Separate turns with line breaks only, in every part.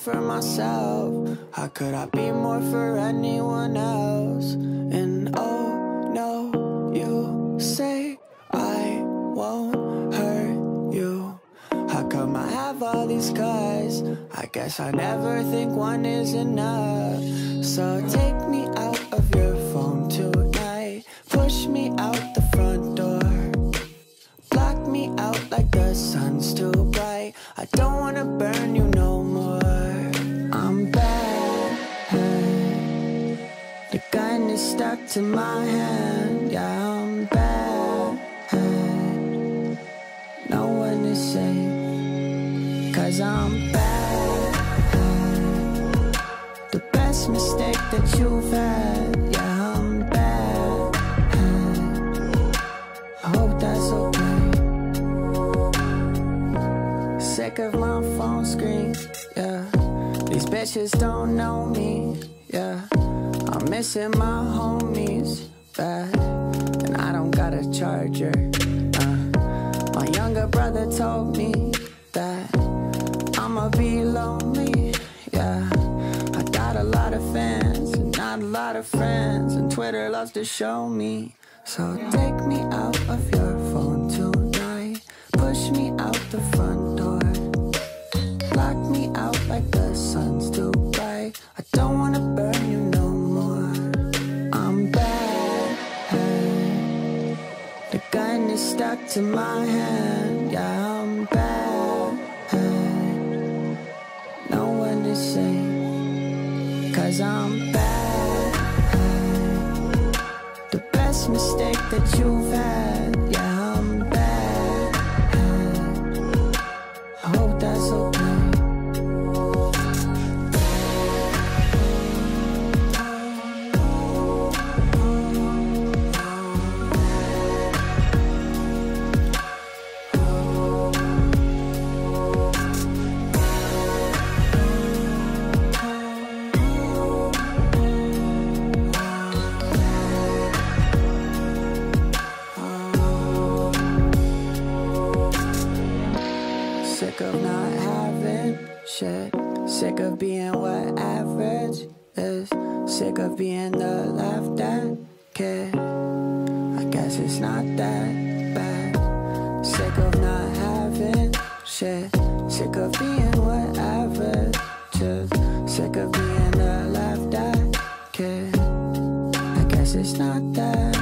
for myself. How could I be more for anyone else? And oh no, you say I won't hurt you. How come I have all these scars? I guess I never think one is enough. So take me out of your phone tonight. Push me out the front door. Block me out like the sun's too bright. I don't wanna burn you no more. Stuck to my hand. Yeah, I'm bad. No one is safe. Cause I'm bad. The best mistake that you've had. Yeah, I'm bad. I hope that's okay. Sick of my phone screen, yeah. These bitches don't know me, yeah. I'm missing my homies, bad. And I don't got a charger, uh. My younger brother told me that I'ma be lonely, yeah. I got a lot of fans and not a lot of friends, and Twitter loves to show me. So take me out of your phone tonight, push me out the front door, lock me out like the sun's too stuck to my hand. Yeah, I'm bad. No one is safe. Cause I'm bad. The best mistake that you've had. Sick of not having shit. Sick of being what average is. Sick of being the laughed at kid. I guess it's not that bad. Sick of not having shit. Sick of being what average is. Sick of being the laughed at kid. I guess it's not that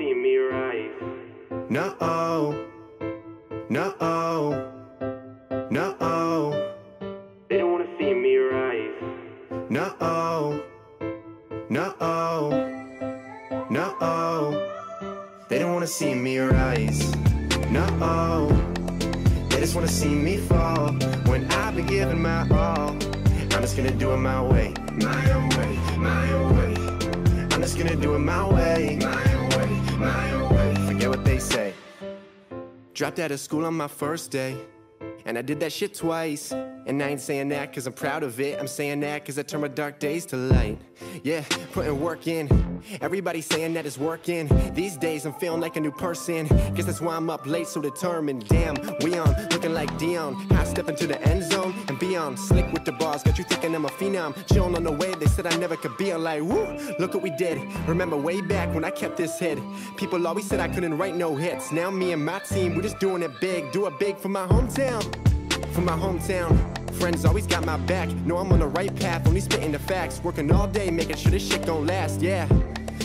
see me rise.
No, no, no,
They don't wanna see me rise.
no, no, no. They don't wanna see me rise. No, they just wanna see me fall. When I've been giving my all, I'm just gonna do it my way. My own way, my own way. I'm just gonna do it my way. My Forget what they say. Dropped out of school on my first day. And I did that shit twice. And I ain't saying that cause I'm proud of it. I'm saying that cause I turn my dark days to light. Yeah, putting work in. Everybody saying that it's working. These days I'm feeling like a new person. Guess that's why I'm up late, so determined. Damn, we on looking like Deion. Half step into the end zone and beyond. Slick with the bars, got you thinking I'm a phenom. Chilling on the way, they said I never could be. I'm like, woo, look what we did. Remember way back when I kept this hit. People always said I couldn't write no hits. Now me and my team, we're just doing it big. Do it big for my hometown For my hometown. Friends always got my back. Know I'm on the right path, only spitting the facts. Working all day, making sure this shit gon' last, yeah.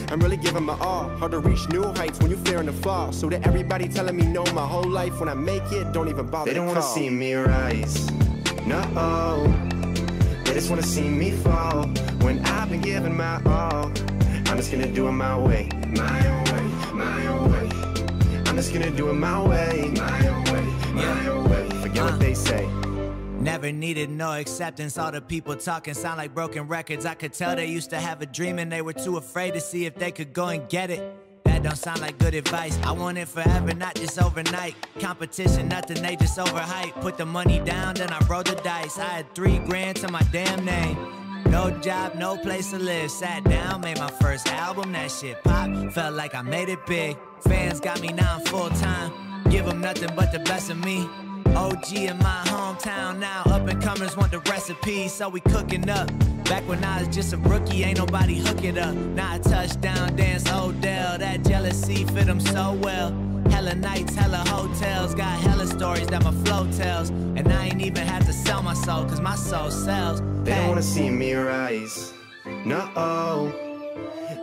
I'm really giving my all. Hard to reach new heights when you fearing to fall. So that everybody telling me no my whole life when I make it, don't even bother. They don't wanna see me rise. No. They just wanna see me fall. When I've been giving my all. I'm just gonna do it my way. My own way, my own way. I'm just gonna do it my way. My own way, my own way. Forget what uh. they say.
Never needed no acceptance. All the people talking sound like broken records. I could tell they used to have a dream and they were too afraid to see if they could go and get it. That don't sound like good advice. I want it forever, not just overnight. Competition, nothing, they just overhyped. Put the money down, then I rolled the dice. I had three grand to my damn name. No job, no place to live. Sat down, made my first album. That shit pop. Felt like I made it big. Fans got me now, I'm full time. Give them nothing but the best of me. OG in my hometown now. Up and comers want the recipe, so we cooking up. Back when I was just a rookie, ain't nobody hook it up. Now I touchdown, dance Odell. That jealousy fit them so well. Hella nights, hella hotels. Got hella stories that my flow tells. And I ain't even had to sell my soul, cause my soul sells.
They don't wanna see me rise. No.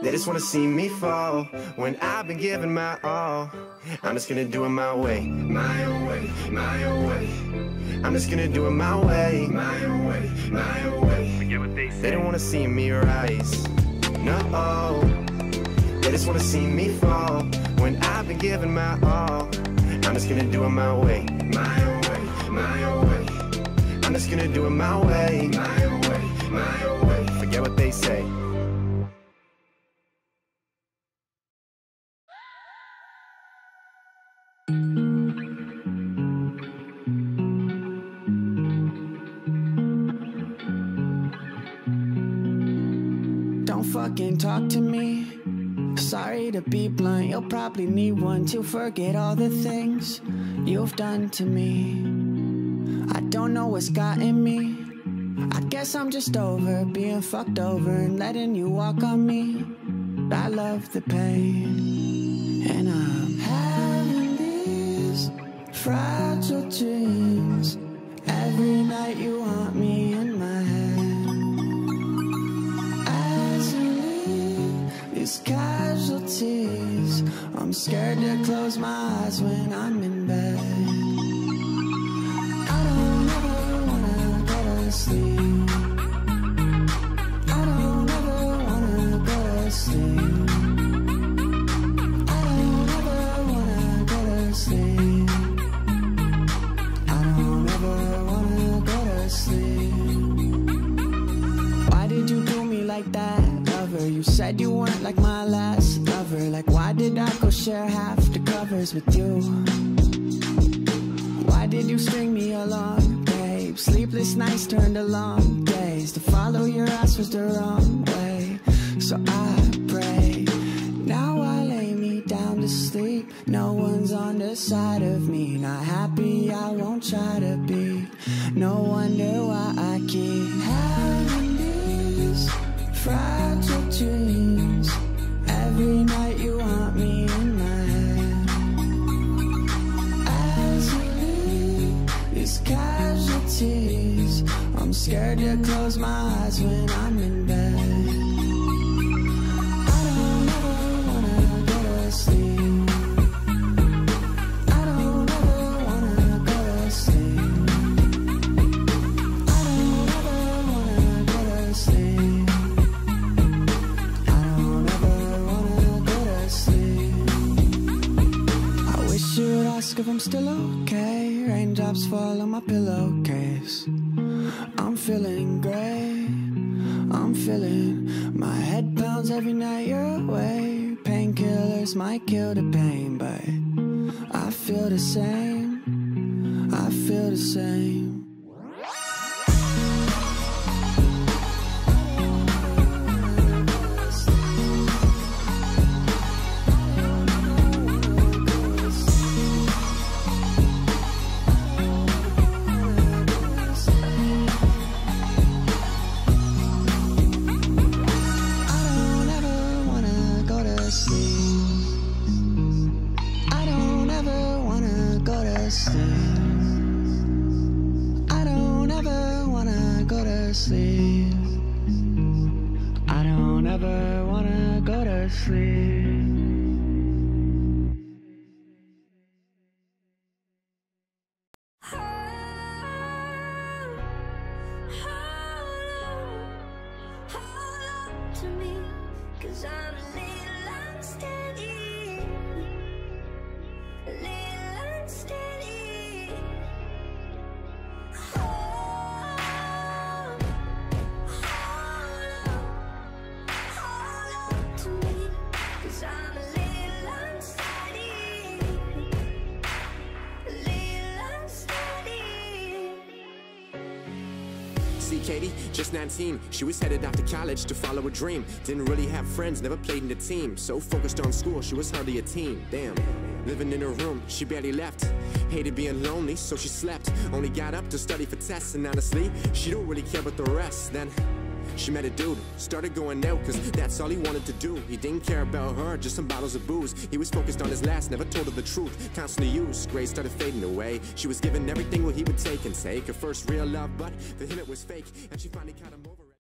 They just wanna see me fall. When I've been giving my all. I'm just gonna do it my way. My own way, my own way. I'm just gonna do it my way. My own way, my own way.
Forget what they
They don't wanna see me rise. No. They just wanna see me fall. When I've been giving my all. I'm just gonna do it my way. My own way, my own way. I'm just gonna do it my way. My own way, my own way. Forget what they say.
Don't fucking talk to me. Sorry to be blunt, you'll probably need one to forget all the things you've done to me. I don't know what's gotten me. I guess I'm just over being fucked over and letting you walk on me. I love the pain, and I'm having these fragile dreams. Every night you haunt me in my head. Casualties, I'm scared to close my eyes when I'm in bed. I don't ever wanna go to sleep. I don't ever wanna go to sleep. I don't ever wanna go to sleep. I don't ever wanna go to sleep. Why did you do me like that, lover? You said you weren't like my last lover. Like, why did I go share half the covers with you? Why did you string me along, babe? Sleepless nights turned to long days. To follow your ass was the wrong way. So I pray. Now I lay me down to sleep. No one's on the side of me. Not happy, I won't try to be. No wonder why I keep having these fragile dreams. Every night you haunt me in my head. As you leave these casualties, I'm scared to close my eyes when I'm in bed. Ask if I'm still okay. Raindrops fall on my pillowcase. I'm feeling great. I'm feeling my head pounds every night you're away. Painkillers might kill the pain, but I feel the same. I feel the same.
Katie, just 19. She was headed off to college to follow a dream. Didn't really have friends, never played in the team. So focused on school, she was hardly a teen. Damn. Living in her room, she barely left. Hated being lonely, so she slept. Only got up to study for tests, and honestly, she don't really care about the rest. Then she met a dude, started going out, cause that's all he wanted to do. He didn't care about her, just some bottles of booze. He was focused on his last, never told her the truth. Constantly used, grace started fading away. She was given everything what he would take and take. Her first real love, but for him it was fake. And she finally caught him over.